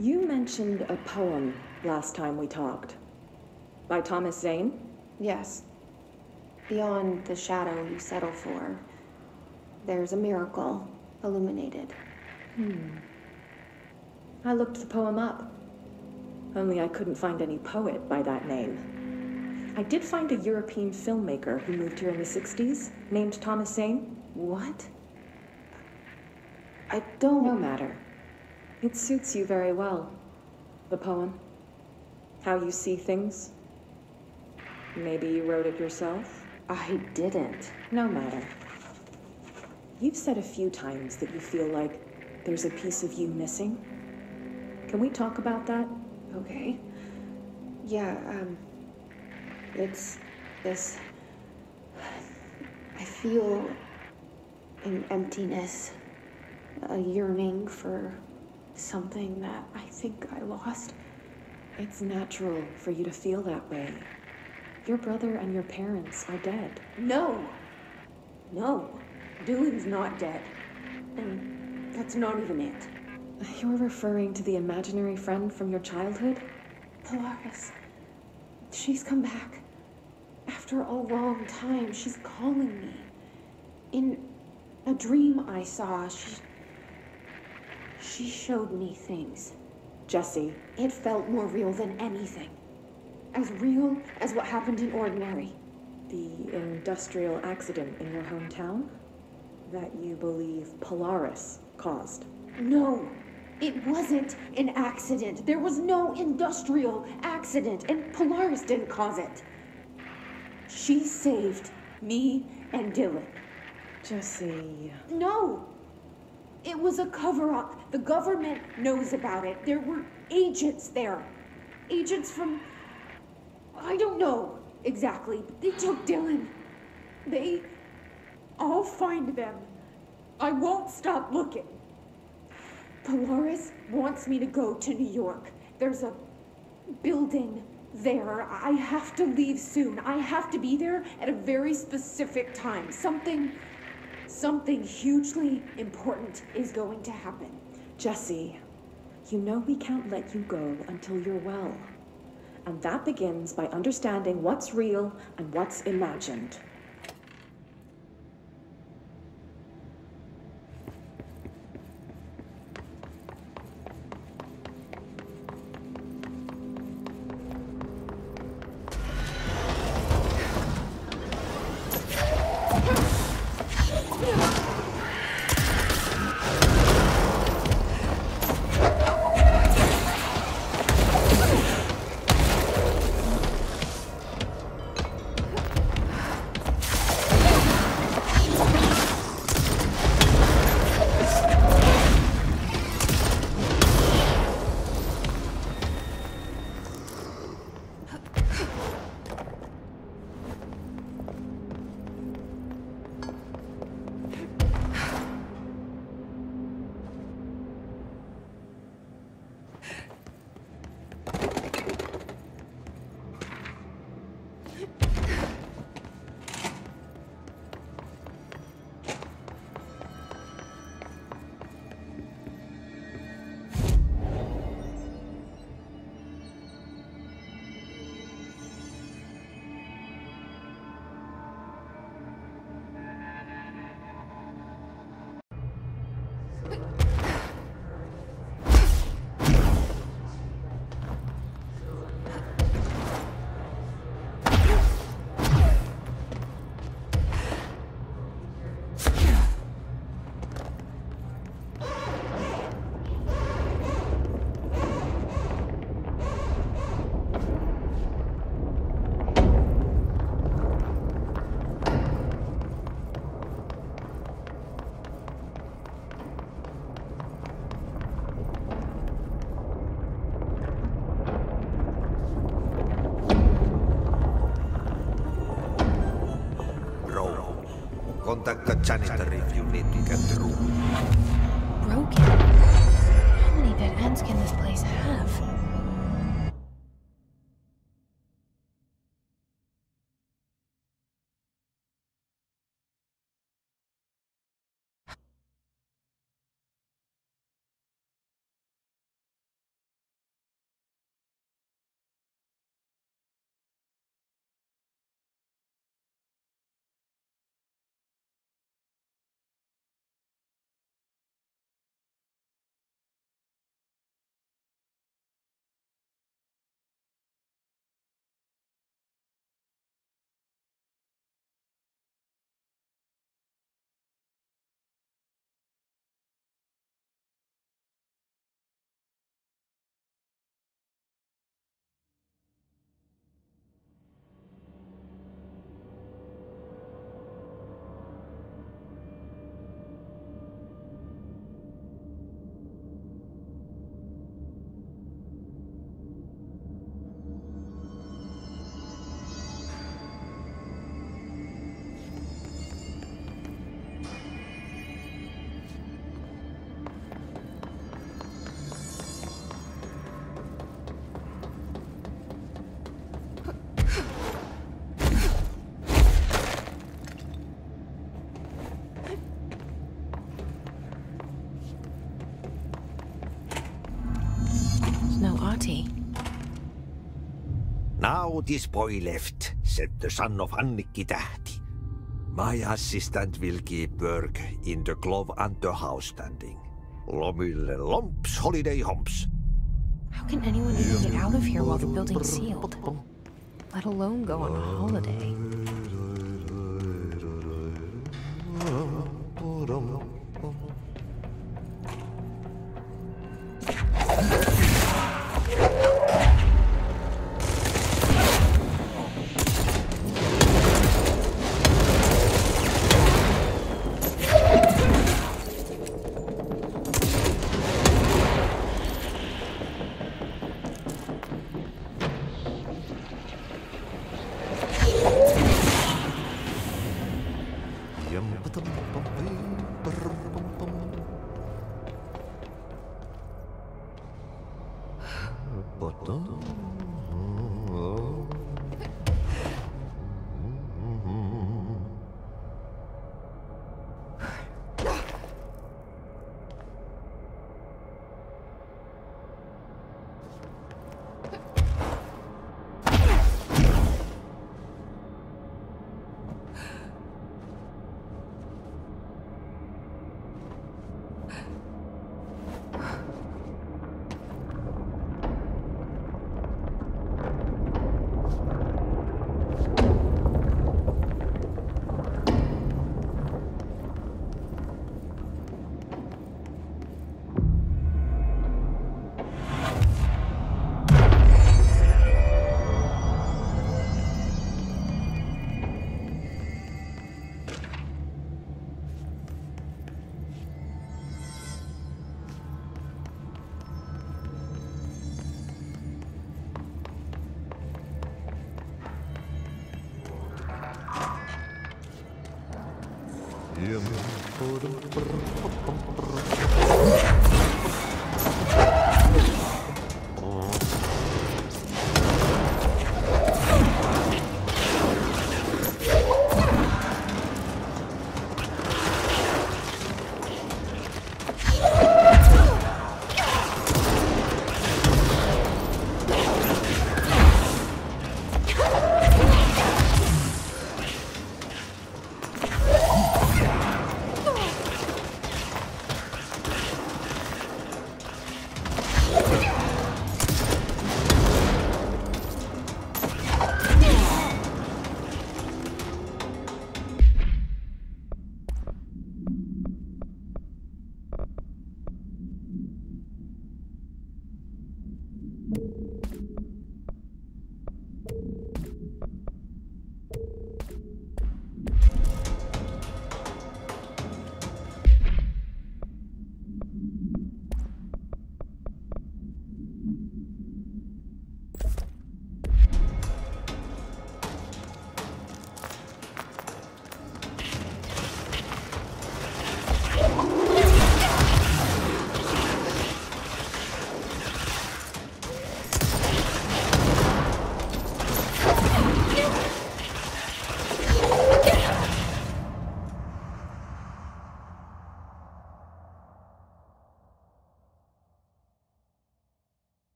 You mentioned a poem last time we talked. By Thomas Zane? Yes. Beyond the shadow you settle for, there's a miracle illuminated. Hmm. I looked the poem up. Only I couldn't find any poet by that name. I did find a European filmmaker who moved here in the 60s, named Thomas Zane. What? I don't. No matter. It suits you very well. The poem. How you see things. Maybe you wrote it yourself? I didn't. No matter. You've said a few times that you feel like there's a piece of you missing. Can we talk about that? Okay. Yeah, um. It's this. I feel an emptiness, a yearning for something that I think I lost. It's natural for you to feel that way. Your brother and your parents are dead. No. No. Dylan's not dead. And that's not even it. You're referring to the imaginary friend from your childhood? Polaris. She's come back. After a long time, she's calling me. In a dream I saw, she. She showed me things. Jesse, It felt more real than anything. As real as what happened in Ordinary. the industrial accident in your hometown that you believe Polaris caused. No, it wasn't an accident. There was no industrial accident, and Polaris didn't cause it. She saved me and Dylan. Jesse. No! It was a cover up. The government knows about it. There were agents there. Agents from. I don't know exactly, but they took Dylan. They. I'll find them. I won't stop looking. Polaris wants me to go to New York. There's a building there. I have to leave soon. I have to be there at a very specific time. Something. Something hugely important is going to happen. Jesse, you know we can't let you go until you're well. And that begins by understanding what's real and what's imagined. Contact the janitor if you need to get room. Broken? How many dead ends can this place have? Now this boy left, said the son of Annikki Tähti. My assistant will keep work in the glove and the house standing. Lomille lumps, holiday humps. How can anyone even get out of here while the building's sealed? Let alone go on a holiday. Yum. But.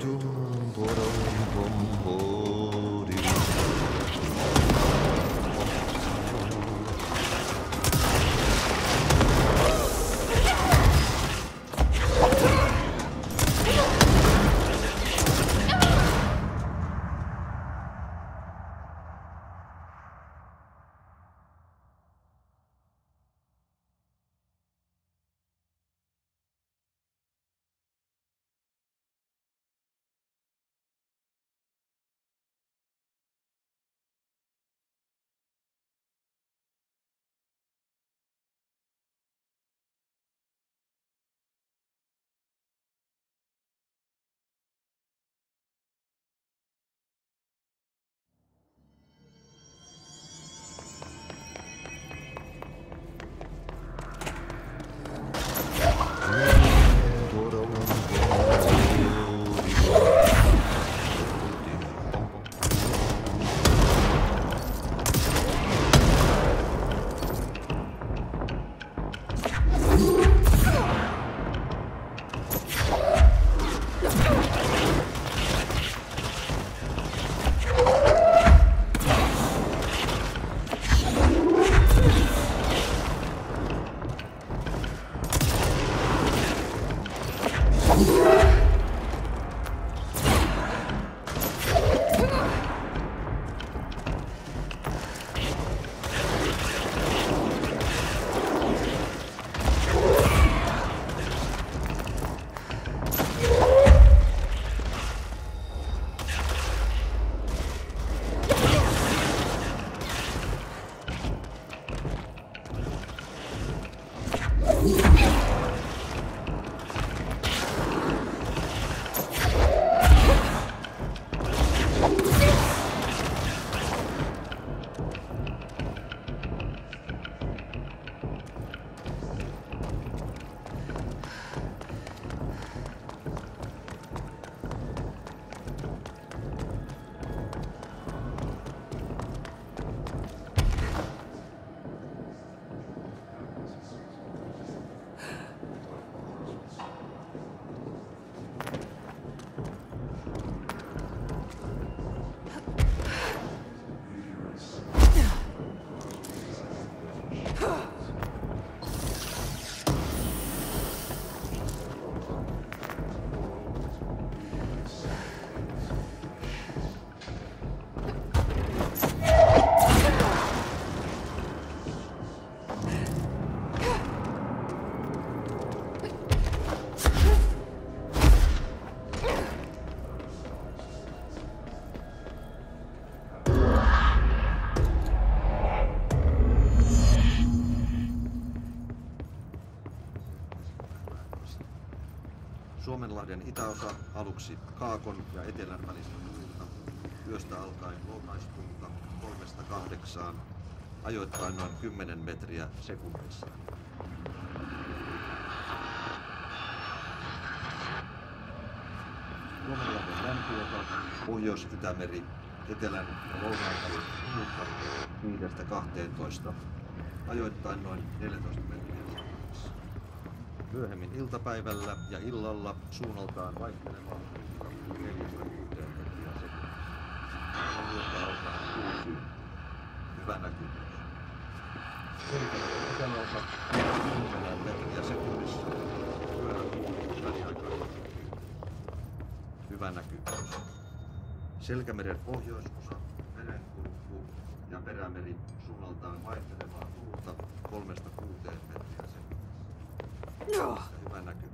dum, ba dum, bum, bum. Lounaislahden itäosa aluksi Kaakon ja Etelän välistä tuulta, yöstä alkaen lounaistuulta kolmesta kahdeksaan, ajoittain noin 10 metriä sekunnissa. Suomenlahden lämpiosa, Pohjois-Itämeri, Etelän ja Lounaisalun tuulta viidestä 12, ajoittain noin 14 metriä. Myöhemmin iltapäivällä ja illalla suunnaltaan vaihtelevaa tuulta 4 metriä sekunnissa. Hyvä näkyvyys. Selkämeren eteläosa 10 metriä sekunnissa. Yöllä kuuluu väliaikainen hyvä näkyvyys. Selkämeren pohjoisosa, merenkurkku ja perämeri suunnaltaan vaihtelevaa tuulta kolmesta kuuteen metriä sekunnissa.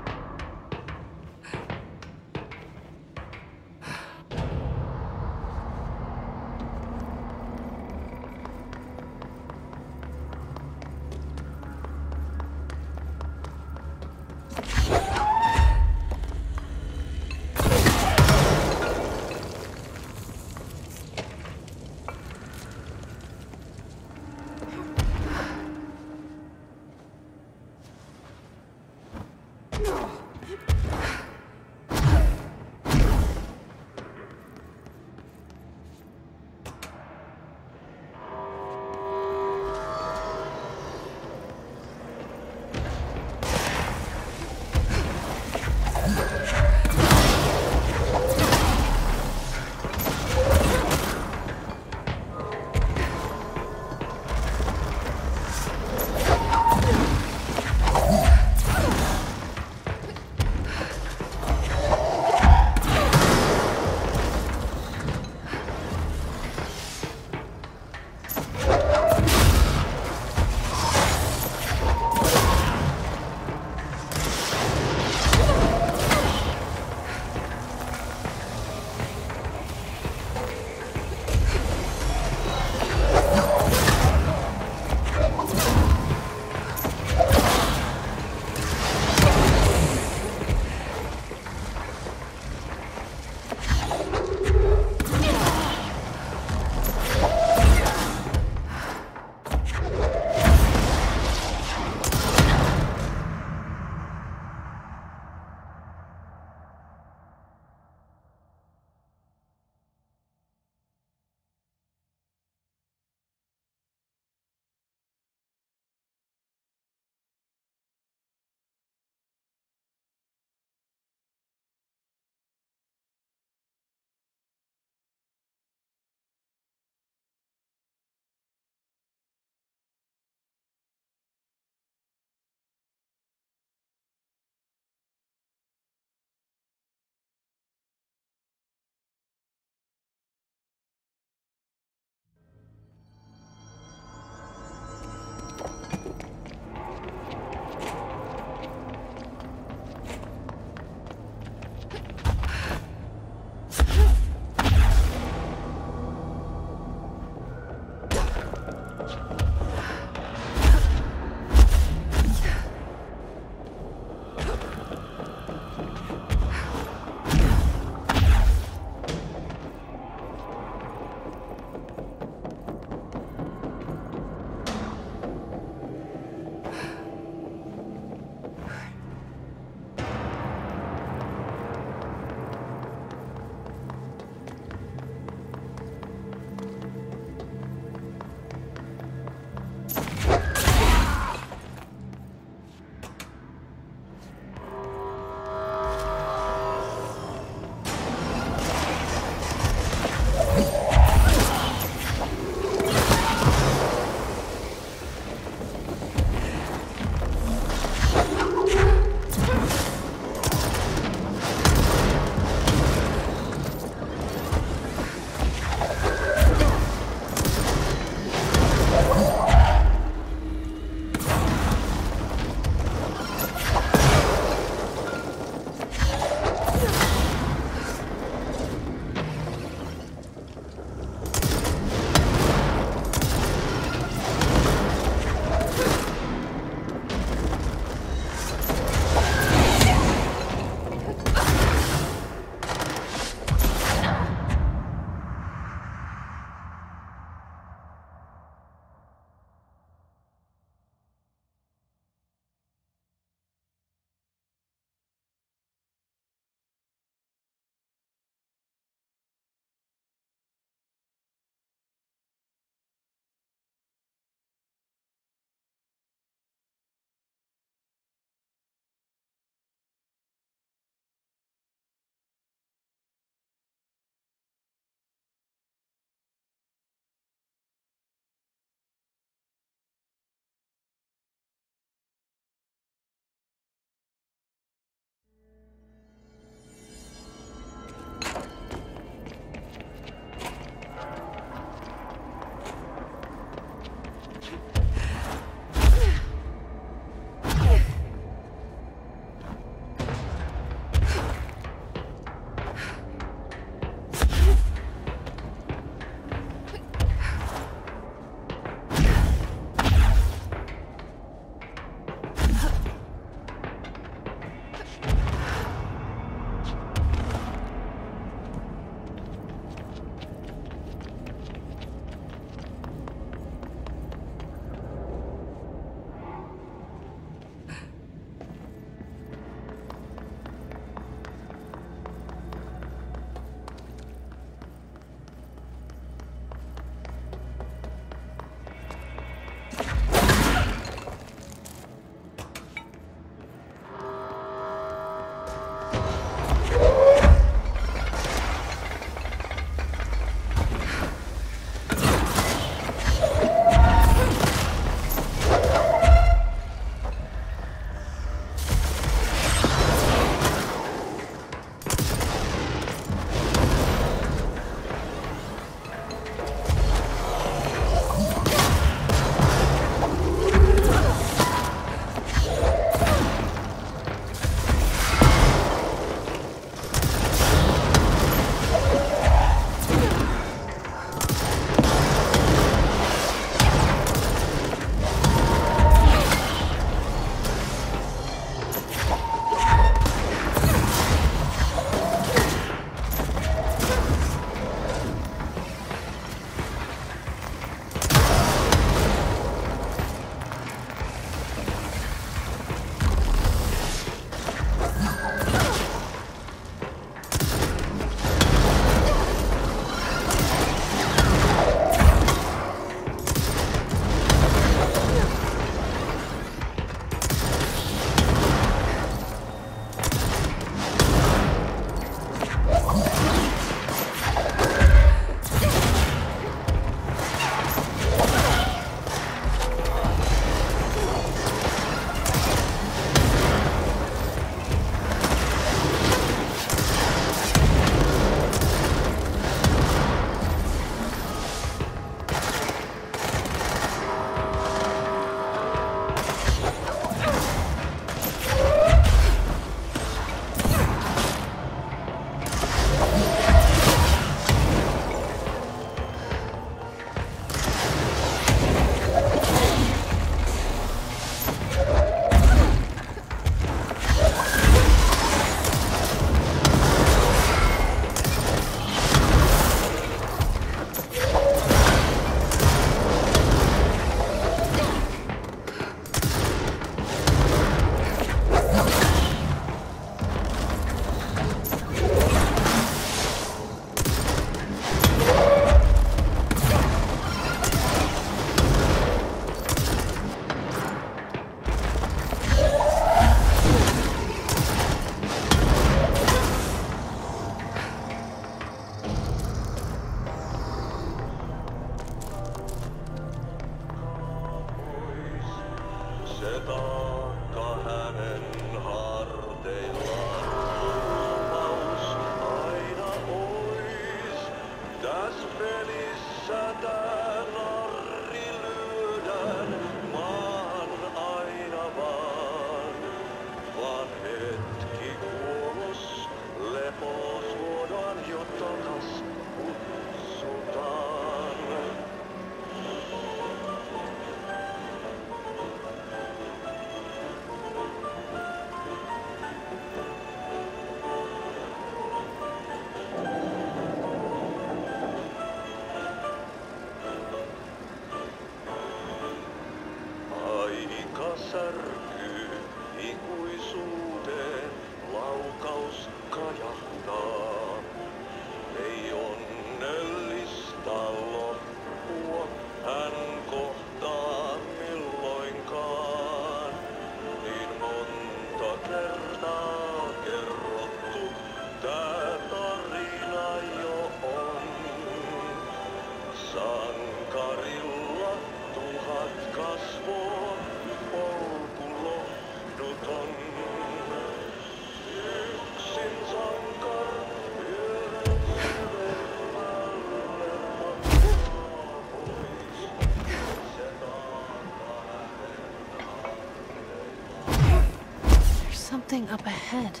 Ahead.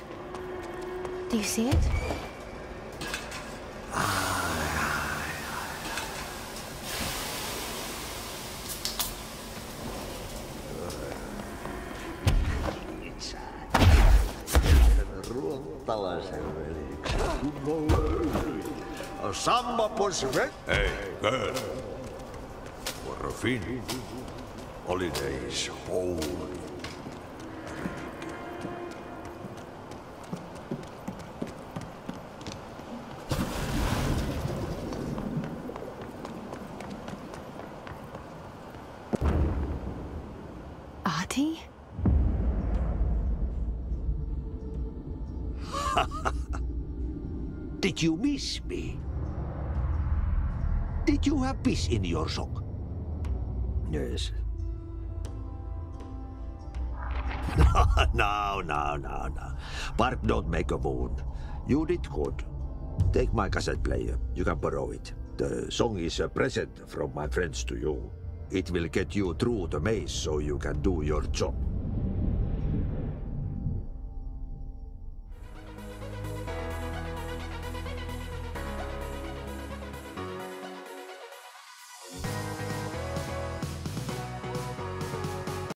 Do you see it? Svenska. Hey, girl. Vara fin. Holidays. Did you miss me? Did you have peace in your song? Yes. no, no, no, no. Bark don't make a wound. You did good. Take my cassette player. You can borrow it. The song is a present from my friends to you. It will get you through the maze so you can do your job.